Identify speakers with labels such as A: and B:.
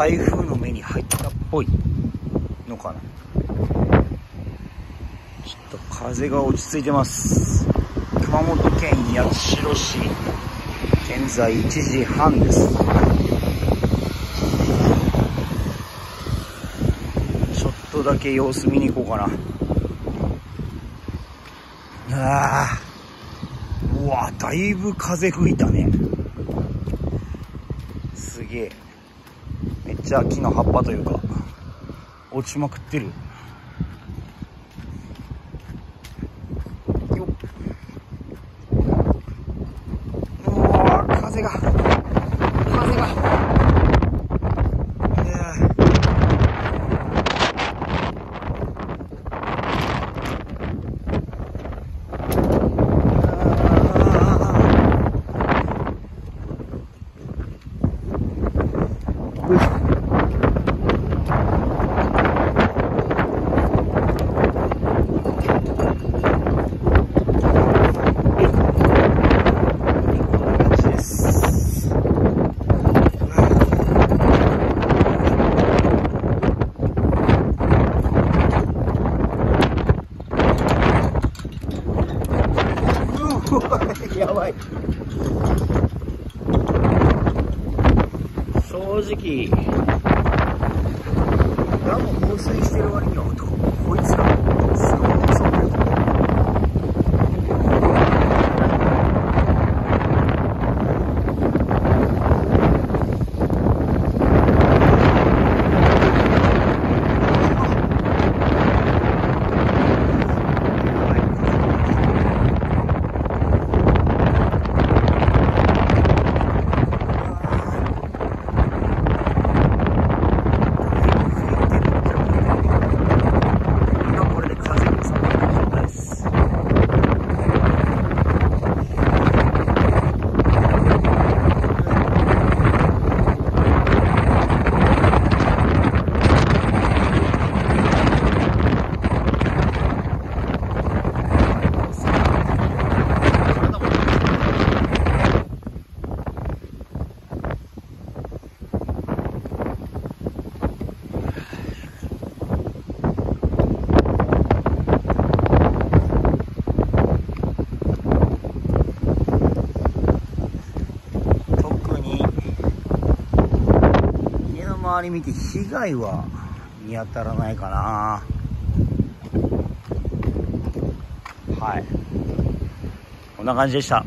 A: 台風の目に入ったっぽい。のかな。ちょっと風が落ち着いてます。熊本県八代市。現在1時半です。ちょっとだけ様子見に行こうかな。ああうわだいぶ風吹いたね。すげえ。っちゃ木の葉っぱというか落ちまくってる。よっ。うわ風が風がいやよいしょです。やばい。正直、ダム放水してる割には、こいつら、すごい遅く今これで風が収まった状態です。特に家の周り見て被害は見当たらないかな。はい。こんな感じでした。